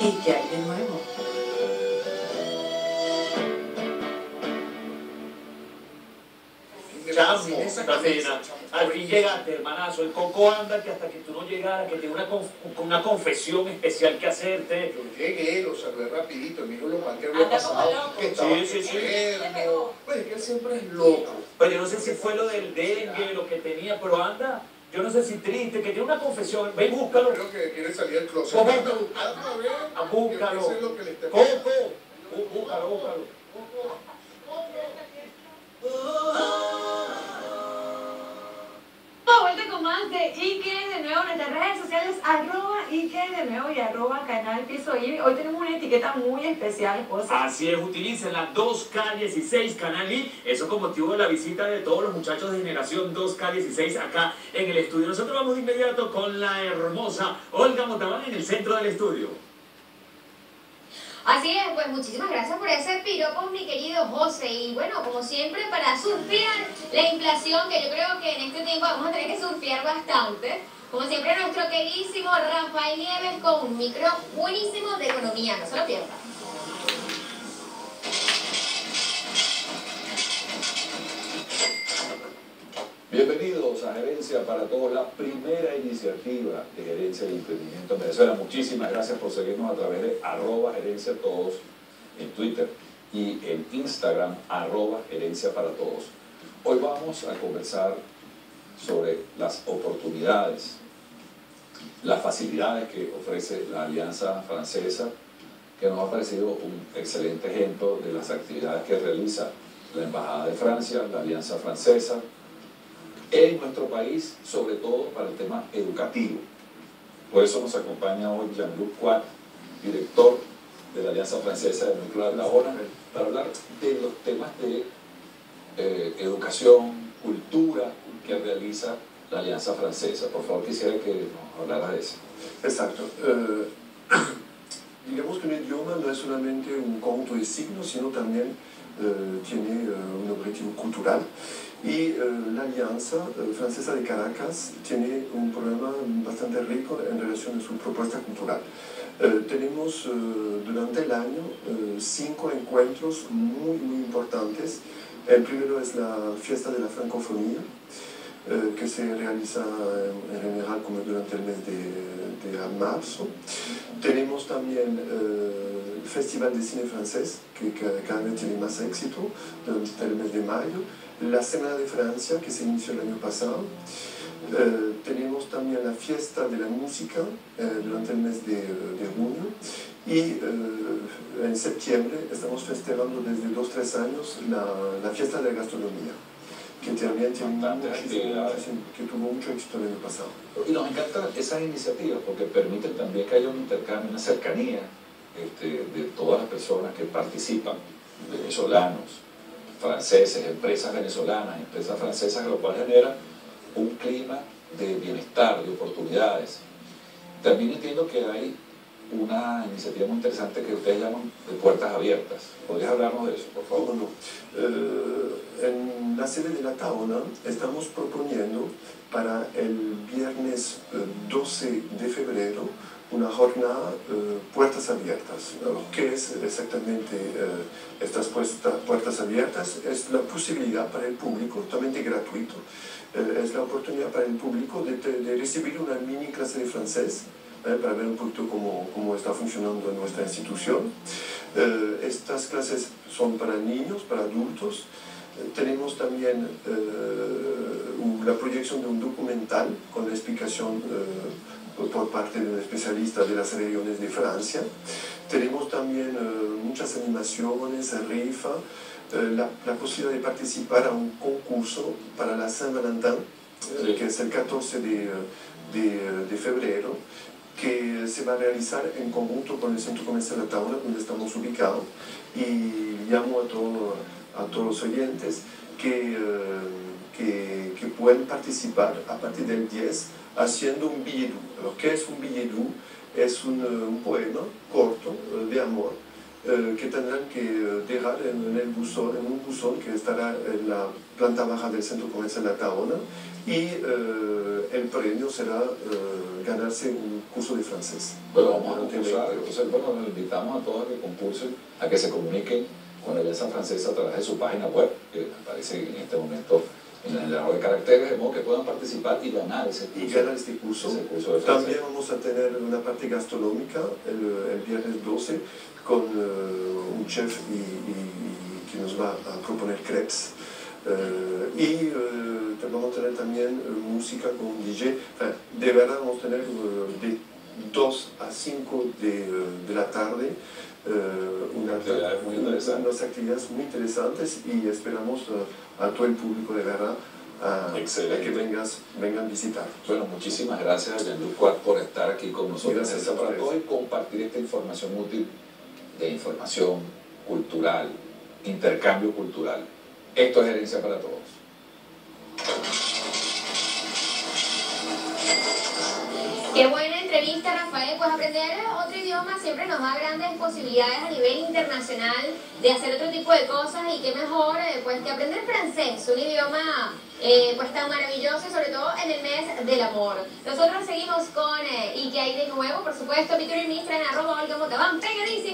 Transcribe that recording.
¿Y qué hay de nuevo? Chamo, Tafina, al fin llegaste, hermanazo. El coco anda que hasta que tú no llegaras, que tiene una, conf una confesión especial que hacerte. Yo llegué, lo saludé rapidito, miro lo mal que había pasado. Que Sí, sí, sí. Pues es que él siempre es loco. Pero yo no sé si fue lo del dengue, lo que tenía, pero anda, yo no sé si triste, que tiene una confesión. Ve y búscalo. Creo que quiere salir del closet. Ah, búscalo. Yo qué De nuevo y arroba canal piso I. Hoy tenemos una etiqueta muy especial, José. Así es, utilicen las dos calles y seis Canal I. Eso con motivo de la visita de todos los muchachos de generación 2K16 acá en el estudio. Nosotros vamos de inmediato con la hermosa Olga Montalbán en el centro del estudio. Así es, pues muchísimas gracias por ese piropo, mi querido José. Y bueno, como siempre, para surfear la inflación, que yo creo que en este tiempo vamos a tener que surfear bastante. Como siempre, nuestro queridísimo Rafael Nieves con un micro buenísimo de economía. No se lo pierdan. Bienvenidos a Gerencia para Todos, la primera iniciativa de gerencia de emprendimiento en Venezuela. Muchísimas gracias por seguirnos a través de arroba gerencia todos en Twitter y en Instagram arroba gerencia para todos. Hoy vamos a conversar sobre las oportunidades, las facilidades que ofrece la Alianza Francesa, que nos ha parecido un excelente ejemplo de las actividades que realiza la Embajada de Francia, la Alianza Francesa, en nuestro país, sobre todo para el tema educativo. Por eso nos acompaña hoy Jean-Luc Quat, director de la Alianza Francesa de Núcleo de la ONU, para hablar de los temas de eh, educación, cultura que realiza la Alianza Francesa. Por favor, quisiera que nos hablara de eso. Exacto. Eh, digamos que un idioma no es solamente un conjunto de signos, sino también eh, tiene eh, cultural. Y eh, la Alianza eh, Francesa de Caracas tiene un programa bastante rico en relación a su propuesta cultural. Eh, tenemos durante el año cinco encuentros muy, muy importantes. El primero es la fiesta de la francofonía, que se realiza en, en general como durante el mes de, de marzo. Tenemos también Festival de Cine Francés, que ca- cada vez tiene más éxito durante el mes de mayo. La Semana de Francia, que se inició el año pasado. Eh, tenemos también la fiesta de la música eh, durante el mes de, de junio. Y eh, en septiembre estamos festejando desde dos tres años la, la fiesta de la gastronomía, que también tiene muchísimo- que tuvo mucho éxito el año pasado. Y nos encantan esas iniciativas porque permiten también que haya un intercambio, una cercanía este, de todas las personas que participan, venezolanos, franceses, empresas venezolanas, empresas francesas, lo cual genera un clima de bienestar, de oportunidades. También entiendo que hay una iniciativa muy interesante que ustedes llaman de puertas abiertas. ¿Podrías hablarnos de eso, por favor? ¿Cómo no? Eh, en la sede de la Taona estamos proponiendo para el viernes eh, 12 de febrero una jornada eh, puertas abiertas. ¿Qué es exactamente eh, estas puertas abiertas? Es la posibilidad para el público, totalmente gratuito, eh, es la oportunidad para el público de, de recibir una mini clase de francés eh, para ver un poquito cómo, cómo está funcionando nuestra institución. Eh, estas clases son para niños, para adultos. Eh, tenemos también la proyección de un documental con la explicación por parte de un especialista de las regiones de Francia. Tenemos también eh, muchas animaciones, rifa, eh, la, la posibilidad de participar a un concurso para la Saint-Valentin, eh, Sí. que es el 14 de, de- de febrero, que se va a realizar en conjunto con el Centro Comercial La Taula, donde estamos ubicados. Y llamo a, todo- a todos los oyentes que, eh, que, que pueden participar a partir del 10 haciendo un billet doux. Alors, ¿Qué es un billet doux? Es un, eh, un poema corto eh, de amor eh, que tendrán que dejar en, en el buzón, en un buzón que estará en la planta baja del Centro Comercial La Taona y eh, el premio será eh, ganarse un curso de francés. Bueno, vamos a concursar. 20 euros. Entonces, bueno, los invitamos a todos a que concursen, a que se comuniquen con la Alianza Francesa a través de su página web, que aparece en este momento en el generador de caracteres, de modo que puedan participar y ganar ese y curso. ganar este curso. Curso de. También vamos a tener una parte gastronómica el, el viernes 12 con eh, un chef y, y- y que nos va a proponer crepes. Eh, y te- vamos a tener también música con un DJ. Enfin, de verdad vamos a tener de 2 a 5 de, de la tarde eh, una- muy unas actividades muy interesantes y esperamos eh, a todo el público de verdad a, Excelente. que vengas, vengan a visitar. Bueno, muchísimas gracias Jean-Luc por estar aquí con nosotros Gracias. Todos y compartir esta información útil de información cultural, intercambio cultural. Esto es Herencia para Todos. Qué entrevista, Rafael. Pues aprender otro idioma siempre nos da grandes posibilidades a nivel internacional de hacer otro tipo de cosas y qué mejor eh, pues que aprender francés, un idioma eh, pues tan maravilloso y sobre todo en el mes del amor. Nosotros seguimos con eh, y que hay de nuevo, por supuesto, Victoria Mistra en arroba Olga Motabán, pegadísimo.